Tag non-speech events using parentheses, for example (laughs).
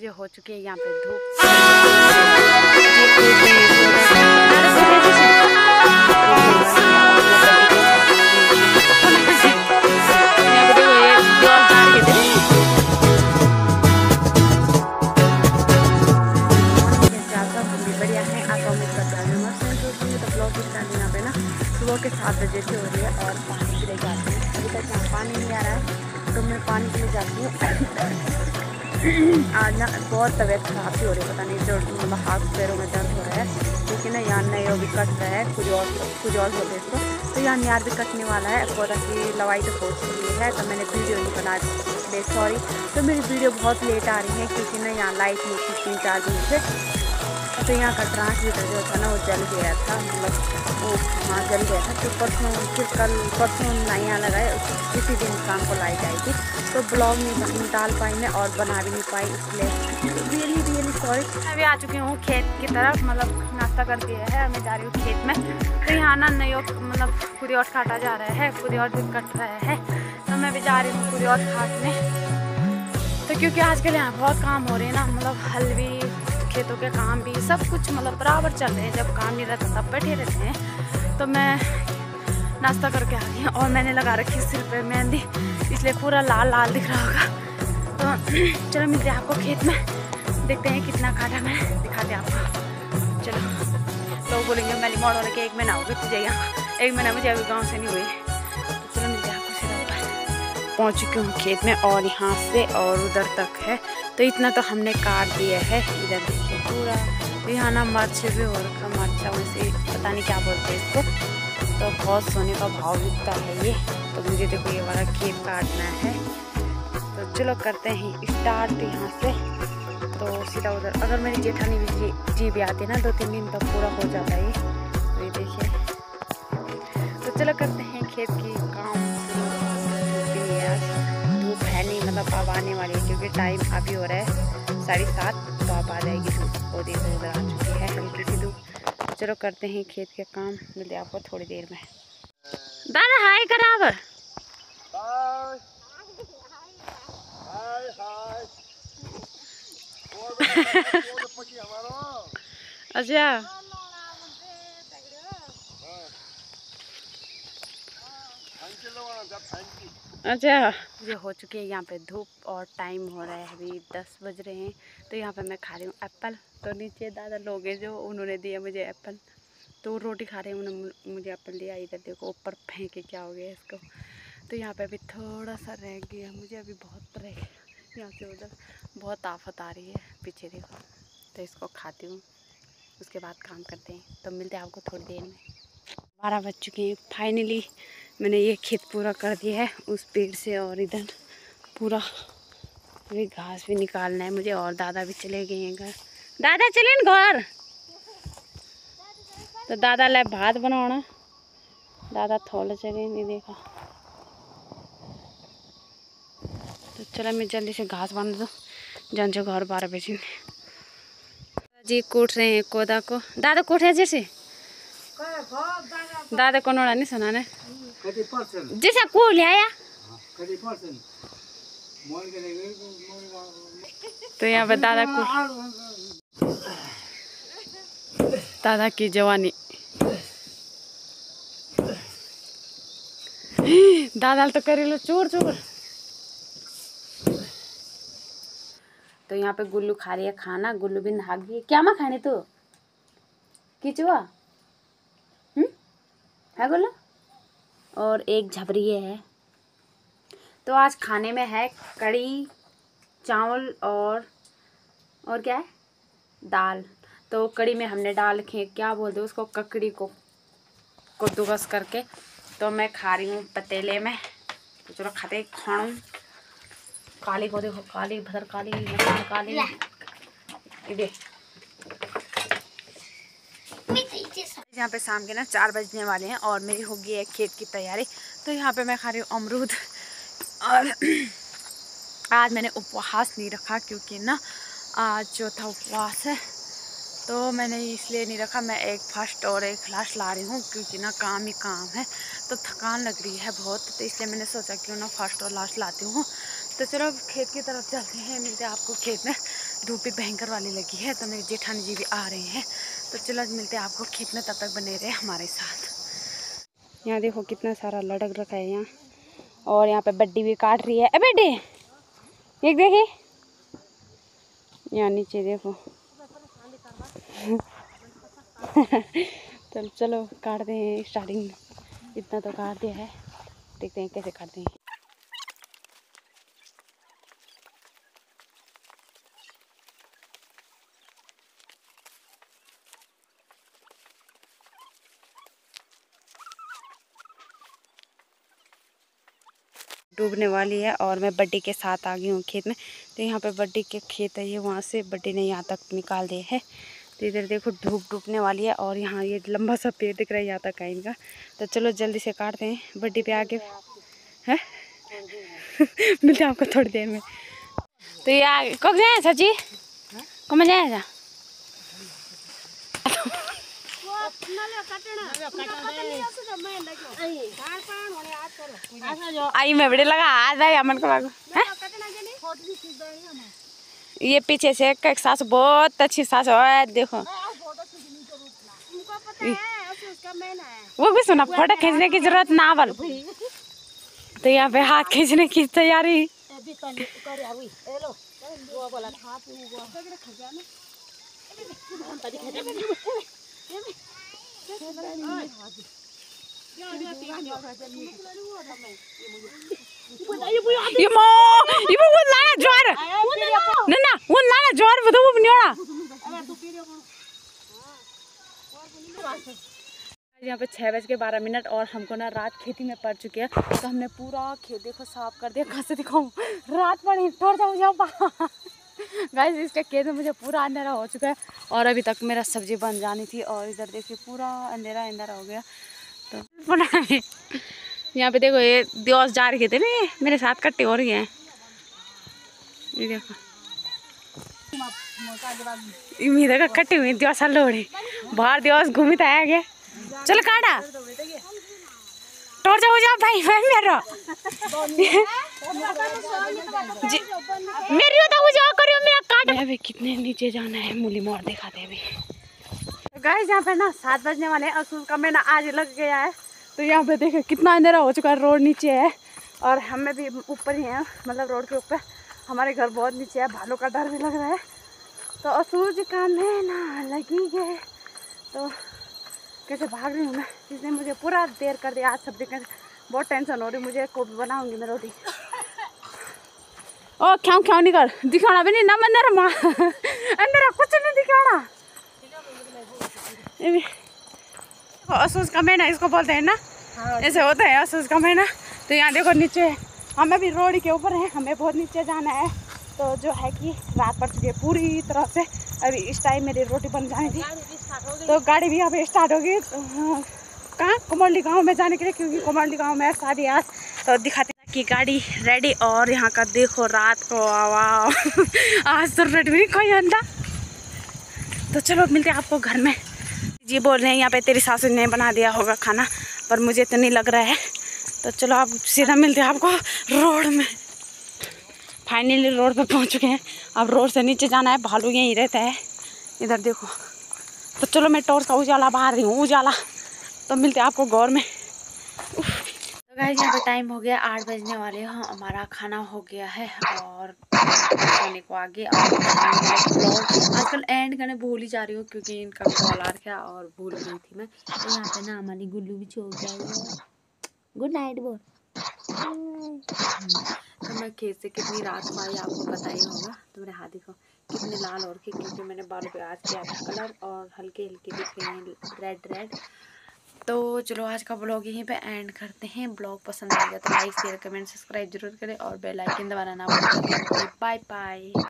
मुझे हो चुकी है यहाँ पे सुबह के सात बजे से हो रही है और पानी के लिए जाती हूँ। अभी तक यहाँ पानी नहीं आ रहा है तो मैं पानी के लिए जाती हूँ। आज ना, बहुत तबीयत खराब ही हो रही है, पता नहीं जो मतलब हाथ पैरों में दर्द हो रहा है। क्योंकि ना यहाँ नयो भी कट रहा है, कुछ और कुछ और बोलते इसको। तो यहाँ यार भी कटने वाला है बहुत की लवाई तो बहुत चुकी है तो मैंने वीडियो नहीं बना सॉरी तो मेरी वीडियो बहुत लेट आ रही है, क्योंकि ना यहाँ लाइट नहीं थी, तीन चार दिन से। तो यहाँ का ट्रांसमीटर जो था ना, वो जल गया था मतलब वो वहाँ जल गया था। तो परसों, फिर कल परसों यहाँ लगाए किसी दिन शाम को लाई जाएगी तो ब्लॉग नहीं डाल पाई मैं और बना भी नहीं पाई, इसलिए रियली रियली सॉरी अभी आ चुकी हूँ खेत की तरफ़ मतलब नाश्ता कर दिया है, मैं जा रही हूँ खेत में। तो यहाँ ना नयो मतलब कुरियोट काटा जा रहा है कुरियोट भी कट रहा है। तो मैं भी जा रही हूँ पूरी कुरियोट काटने तो क्योंकि आजकल यहाँ बहुत काम हो रहे हैं ना मतलब हल भी खेतों के काम भी सब कुछ मतलब बराबर चल रहे हैं। जब काम नहीं रहता, तब बैठे रहते हैं। तो मैं नाश्ता करके आ हूँ और मैंने लगा रखी सिर पे मेहंदी, इसलिए पूरा लाल लाल दिख रहा होगा। तो (clears throat) चलो मिलते हैं आपको खेत में। देखते हैं कितना काटा मैं दिखाते आपको। चलो, लोग बोलेंगे मैं मोड़ वाले के एक महीना हो गया तुझे यहाँ। एक महीना मुझे अभी गाँव से नहीं हुई। तो चलो मिलते आपको पहुँच चुकी हूँ खेत में और यहाँ से और उधर तक है। तो इतना तो हमने काट दिया है इधर देखिए पूरा यहाँ ना मर्च भी हो रखा मर्चा वैसे पता नहीं क्या बोलते हैं इसको। तो बहुत सोने का भाव बिकता है ये। तो मुझे देखो ये वाला खेत काटना है। तो चलो करते हैं स्टार्ट यहाँ से। तो सीधा उधर अगर मेरी जेठानी भी जी, भी आती ना दो तीन दिन तक पूरा हो जाता है तो ये देखिए। तो चलो करते हैं खेत की वाली है क्योंकि टाइम अभी हो रहा है साढ़े सात तो अब आ जाएगी धूप। वो देखो उधर आ चुकी है हल्की सी धूप। चलो करते हैं खेत के काम मिलते आपको थोड़ी देर में। दादा हाय कराब (laughs) अच्छा। अच्छा। ये हो चुकी है यहाँ पे धूप और टाइम हो रहा है, अभी दस बज रहे हैं तो यहाँ पे मैं खा रही हूँ एप्पल तो नीचे दादा लोग हैं जो, उन्होंने दिया मुझे एप्पल तो रोटी खा रहे हैं, उन्होंने मुझे एप्पल दिया। इधर देखो, ऊपर फेंके, क्या हो गया इसको। तो यहाँ पे अभी थोड़ा सा रह गया मुझे, अभी बहुत रह गया यहाँ से उधर बहुत आफत आ रही है, पीछे देखो। तो इसको खाती हूँ, उसके बाद काम करते हैं। तो मिलते हैं आपको थोड़ी देर में। बारह बज चुके हैं। फाइनली मैंने ये खेत पूरा कर दिया है। उस पेड़ से और इधर पूरा अभी घास भी निकालना है। मुझे और दादा भी चले गए हैं घर। दादा, चले घर? तो दादा ले भात बनाना। दादा थोड़े चले नहीं देखा। तो चलो, मैं जल्दी से घास बाँध दो। जान घर बारह बजे। जी कूट रहे हैं कोदा को। दादा कूट है जैसे दादा को नोड़ा नहीं सुना ने। जैसा को लिया तो यहाँ पे दादा को दादा की जवानी। दादा तो करी लो चूर चोर। तो यहाँ पे गुल्लू खा रही है खाना गुल्लू भी नहा गई क्या मैं खाने तो? किचुआ? है गुल्लू और एक झबरिए है। तो आज खाने में है कड़ी चावल और और क्या है? दाल। तो कड़ी में हमने डाल के क्या बोलते उसको ककड़ी को कद्दूकस करके तो मैं खा रही हूँ पतीले में। तो चलो खाते खाऊँ। काली को देखो काली भदर काली काली। ये यहाँ पे शाम के ना चार बजने वाले हैं और मेरी हो गई है खेत की तैयारी। तो यहाँ पे मैं खा रही हूँ अमरूद और (clears throat) आज मैंने उपवास नहीं रखा क्योंकि ना आज जो था उपवास है तो मैंने इसलिए नहीं रखा। मैं एक फ़र्स्ट और एक लास्ट ला रही हूँ क्योंकि ना काम ही काम है तो थकान लग रही है बहुत। तो इसलिए मैंने सोचा क्यों ना फ़र्स्ट और लास्ट लाती हूँ। तो चलो खेत की तरफ़ चलते हैं, मिलते हैं आपको खेत में। धूप भी भयंकर वाली लगी है तो मेरे जेठानी जी भी आ रहे हैं। तो चलो मिलते हैं आपको, खेत में तब तक बने रहे हमारे साथ। यहाँ देखो कितना सारा लड़क रखा है यहाँ, और यहाँ पे बड्डी भी काट रही है। ए बेटी एक देखिए यहाँ नीचे देखो। (laughs) चलो चलो काट दें स्टार्टिंग इतना तो काट दिया है। देखते हैं कैसे काटते हैं। डूबने वाली है और मैं बड्डी के साथ आ गई हूँ खेत में। तो यहाँ पे बड्डी के खेत है ये वहाँ से बड्डी ने यहाँ तक निकाल दिए है। तो इधर देखो धूप डूबने वाली है और यहाँ ये लंबा सा पेड़ दिख रहा है यहाँ तक है इनका। तो चलो जल्दी से काटते हैं। बड्डी पे आके है? (laughs) मिलते हैं आपको थोड़ी देर में। तो ये आगे कब जाए सची कब जाए आई मैं बड़े लगा आ जाए अमन को लागू। ये पीछे से एक, सास बहुत अच्छी सास है देखो। वो भी सुना फ़ोटो खींचने की ज़रूरत ना बल तो यहाँ पे हाथ खींचने की तैयारी। बताओ वो यहाँ पे बज के बारह मिनट और हमको ना रात खेती में पड़ चुकी है तो हमने पूरा खेत देखो, साफ़ कर दिया, कहाँ से दिखाऊँ? रात पड़ी थोड़ा गाइस इसके खेत में मुझे पूरा अंधेरा हो चुका है और अभी तक मेरा सब्ज़ी बन जानी थी और इधर देखिए पूरा अंधेरा अंधेरा हो गया। तो यहाँ पे देखो ये दिवस जा रहे थे ना मेरे साथ कट्टे हो रही हैं। ये देखो। मेरे का कट्टी हुई दिवस लोड़ी बाहर दिवस घूमी तो आया गया। चलो काटा टोर जाओ जाओ भाई भाई मेरा (laughs) मेरी होता वो जाओ। अभी कितने नीचे जाना है, मूली मोड़ दिखाते अभी। तो गाइस यहाँ पे ना सात बजने वाले हैं और का महीना आज लग गया है। तो यहाँ पे देखो, कितना अंधेरा हो चुका है, रोड नीचे है। और हमें भी ऊपर ही है मतलब रोड के ऊपर। हमारे घर बहुत नीचे है, भालू का डर भी लग रहा है। तो असूर का महीना लगी गए तो कैसे भाग रही हूँ मैं? इसने मुझे पूरा देर कर दिया। आज सब्ज़ी का बहुत टेंशन हो रही मुझे कोई बनाऊँगी मैं रोटी। ओ क्यों क्यों नहीं कर दिखाना भी नहीं ना अंदर माँ अंदर कुछ नहीं दिखाना। असूस का महीना इसको बोलते हैं ना हाँ। ऐसे होता है असूस का महीना। तो यहाँ देखो नीचे हमें भी रोड के ऊपर है हमें बहुत नीचे जाना है। तो जो है कि रात पड़ चुकी है पूरी तरह से। अभी इस टाइम मेरी रोटी बन जानी थी। तो गाड़ी भी पे स्टार्ट होगी तो हाँ, कहाँ? कुमारली गाँव में जाने के लिए क्योंकि कुमारली गाँव में शादी आज। तो दिखाते कि गाड़ी रेडी और यहाँ का देखो रात को (laughs) आज तो रेडी भी कोई अंडा तो चलो मिलते हैं आपको घर में। जी बोल रहे हैं, यहाँ पे तेरी सासू ने बना दिया होगा खाना, पर मुझे तो नहीं लग रहा है। तो चलो आप सीधा मिलते हैं आपको रोड में। फाइनली रोड पे पहुँच चुके हैं। अब रोड से नीचे जाना है, भालू यहीं रहता है। इधर देखो। तो चलो मैं टॉर्च का उजाला बाहर रही हूँ, उजाला। तो मिलते हैं आपको गौर में। गाइस, यहाँ पे टाइम हो गया आठ बजने वाले हैं। हमारा खाना हो गया है और खाने को आगे और आजकल एंड करने भूल ही जा रही हूँ क्योंकि इनका कॉल आ गया और भूल गई थी मैं। तो यहाँ पे ना हमारी गुल्लू भी छोड़ गया गुड नाइट बोल तो मैं खेत से कितनी रात को आई आपको पता ही होगा। तो मेरे हाथ दिखो कितने लाल और के क्योंकि मैंने बालों पे आज किया कलर और हल्के हल्के दिख रहे हैं रेड रेड तो चलो आज का ब्लॉग यहीं पे एंड करते हैं। ब्लॉग पसंद आ गया तो लाइक, शेयर, कमेंट, सब्सक्राइब ज़रूर करें और बेल आइकन दबाना ना भूलें। Bye bye